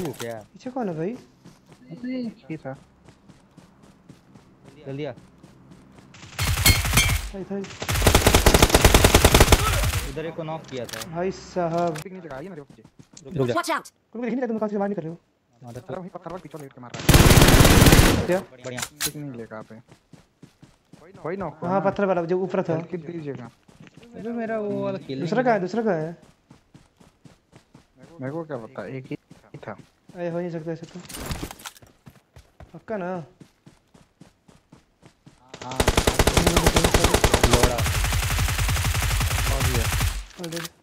तू क्या? पीछे कौन है भाई? अरे ये था। जल्दी आ भाई भाई। उधर एक को नॉक किया था। भाई साहब। पिक नहीं जगह आई मेरे पीछे। रुक जा। Watch out! तुमको देखने तुम कहाँ से बाहर निकल रहे हो? मदद कर वहीं पत्थर पर पीछे लेट के मार रहा क्या? है बढ़िया। पिक नहीं लेगा पे कोई ना हाँ पत्थर वाला जो ऊपर था। कि दीजिएगा। अबे मेरा वो वाला किल दूसरा कहाँ है? दूसरा कहाँ है? मेरे को क्या पता एक ही था अरे हो नहीं सकता ऐसे तो. पक्का ना? हाँ. लोड़ा और ये ऑलरेडी